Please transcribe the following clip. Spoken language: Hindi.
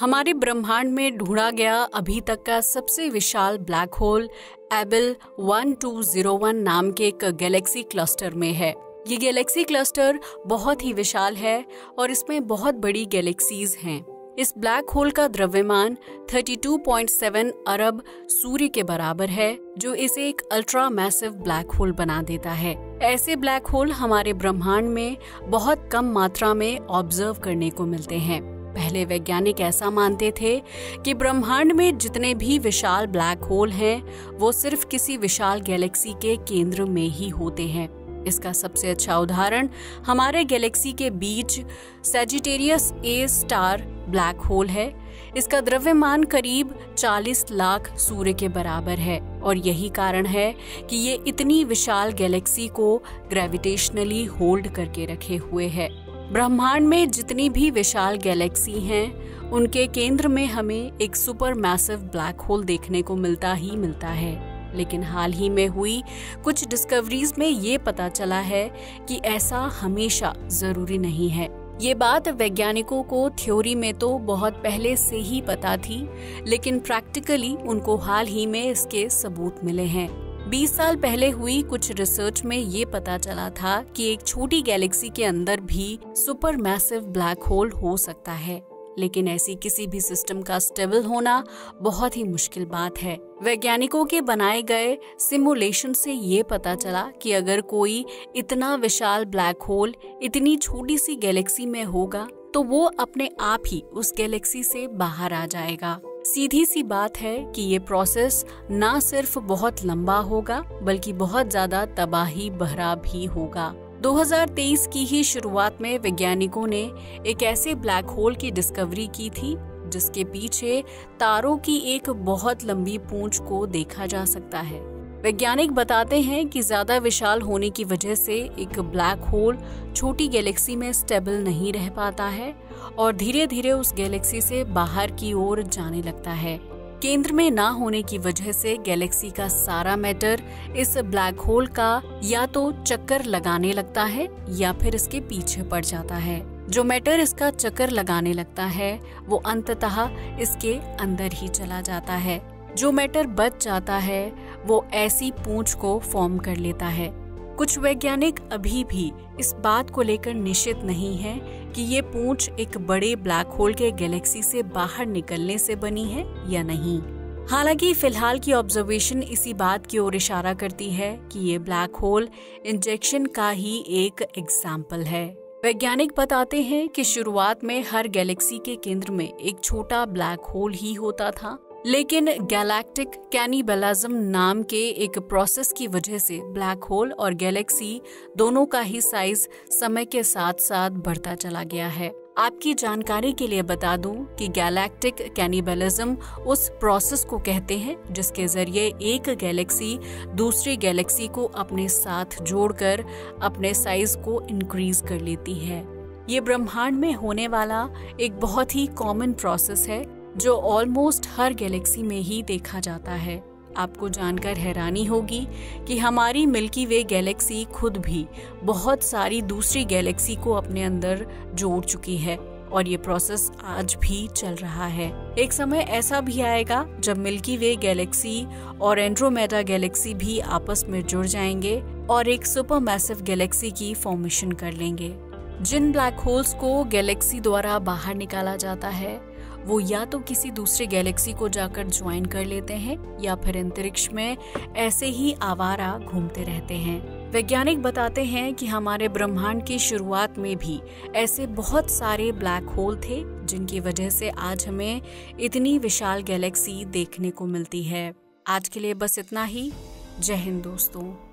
हमारे ब्रह्मांड में ढूंढा गया अभी तक का सबसे विशाल ब्लैक होल एबल 1201 नाम के एक गैलेक्सी क्लस्टर में है। ये गैलेक्सी क्लस्टर बहुत ही विशाल है और इसमें बहुत बड़ी गैलेक्सीज हैं। इस ब्लैक होल का द्रव्यमान 32.7 अरब सूर्य के बराबर है, जो इसे एक अल्ट्रा मैसिव ब्लैक होल बना देता है। ऐसे ब्लैक होल हमारे ब्रह्मांड में बहुत कम मात्रा में ऑब्ज़र्व करने को मिलते हैं। पहले वैज्ञानिक ऐसा मानते थे कि ब्रह्मांड में जितने भी विशाल ब्लैक होल हैं, वो सिर्फ़ किसी विशाल गैलेक्सी के केंद्र में ही होते हैं। इसका सबसे अच्छा उदाहरण हमारे गैलेक्सी के बीच Sagittarius A star black hole है। इसका द्रव्यमान करीब 40 लाख सूर्य के बराबर है और यही कारण है कि ये इतनी विशाल गैलेक्सी को ग्रेविटेशनली होल्ड करके रखे हुए है। ब्रह्मांड में जितनी भी विशाल गैलेक्सी हैं, उनके केंद्र में हमें एक सुपर मैसिव ब्लैक होल देखने को मिलता ही मिलता है। लेकिन हाल ही में हुई कुछ डिस्कवरीज में ये पता चला है कि ऐसा हमेशा ज़रूरी नहीं है। ये बात वैज्ञानिकों को थ्योरी में तो बहुत पहले से ही पता थी, लेकिन प्रैक्टिकली उनको हाल ही में इसके सबूत मिले हैं। 20 साल पहले हुई कुछ रिसर्च में ये पता चला था कि एक छोटी गैलेक्सी के अंदर भी सुपर मैसिव ब्लैक होल हो सकता है। लेकिन ऐसी किसी भी सिस्टम का स्टेबल होना बहुत ही मुश्किल बात है। वैज्ञानिकों के बनाए गए सिमुलेशन से ये पता चला कि अगर कोई इतना विशाल ब्लैक होल इतनी छोटी सी गैलेक्सी में होगा तो वो अपने आप ही उस गैलेक्सी से बाहर आ जाएगा। सीधी सी बात है कि ये प्रोसेस ना सिर्फ़ बहुत लंबा होगा, बल्कि बहुत ज़्यादा तबाही बहरा भी होगा। 2023 की ही शुरुआत में वैज्ञानिकों ने एक ऐसे ब्लैक होल की डिस्कवरी की थी, जिसके पीछे तारों की एक बहुत लंबी पूंछ को देखा जा सकता है। वैज्ञानिक बताते हैं कि ज़्यादा विशाल होने की वजह से एक ब्लैक होल छोटी गैलेक्सी में स्टेबल नहीं रह पाता है और धीरे धीरे उस गैलेक्सी से बाहर की ओर जाने लगता है। केंद्र में ना होने की वजह से गैलेक्सी का सारा मैटर इस ब्लैक होल का या तो चक्कर लगाने लगता है या फिर इसके पीछे पड़ जाता है। जो मैटर इसका चक्कर लगाने लगता है, वो अंततः इसके अंदर ही चला जाता है। जो मैटर बच जाता है वो ऐसी पूंछ को फॉर्म कर लेता है। कुछ वैज्ञानिक अभी भी इस बात को लेकर निश्चित नहीं है कि ये पूंछ एक बड़े ब्लैक होल के गैलेक्सी से बाहर निकलने से बनी है या नहीं। हालाँकि फ़िलहाल की ऑब्जर्वेशन इसी बात की ओर इशारा करती है कि ये ब्लैक होल इंजेक्शन का ही एक एग्ज़ाम्पल है। वैज्ञानिक बताते हैं कि शुरुआत में हर गैलेक्सी के केंद्र में एक छोटा ब्लैक होल ही होता था। लेकिन गैलेक्टिक कैनिबलिज्म नाम के एक प्रोसेस की वजह से ब्लैक होल और गैलेक्सी दोनों का ही साइज़ समय के साथ साथ बढ़ता चला गया है। आपकी जानकारी के लिए बता दूँ कि गैलेक्टिक कैनिबलिज्म उस प्रोसेस को कहते हैं जिसके ज़रिए एक गैलेक्सी दूसरी गैलेक्सी को अपने साथ जोड़कर अपने साइज़ को इंक्रीज कर लेती है। ये ब्रह्मांड में होने वाला एक बहुत ही कॉमन प्रोसेस है जो ऑलमोस्ट हर गैलेक्सी में ही देखा जाता है। आपको जानकर हैरानी होगी कि हमारी मिल्की वे गैलेक्सी खुद भी बहुत सारी दूसरी गैलेक्सी को अपने अंदर जोड़ चुकी है और ये प्रोसेस आज भी चल रहा है। एक समय ऐसा भी आएगा जब मिल्की वे गैलेक्सी और एंड्रोमेडा गैलेक्सी भी आपस में जुड़ जाएँगे और एक सुपर मैसिव गैलेक्सी की फॉर्मेशन कर लेंगे। जिन ब्लैक होल्स को गैलेक्सी द्वारा बाहर निकाला जाता है वो या तो किसी दूसरे गैलेक्सी को जाकर ज्वाइन कर लेते हैं, या फिर अंतरिक्ष में ऐसे ही आवारा घूमते रहते हैं। वैज्ञानिक बताते हैं कि हमारे ब्रह्मांड की शुरुआत में भी ऐसे बहुत सारे ब्लैक होल थे, जिनकी वजह से आज हमें इतनी विशाल गैलेक्सी देखने को मिलती है। आज के लिए बस इतना ही। जय हिंद दोस्तों।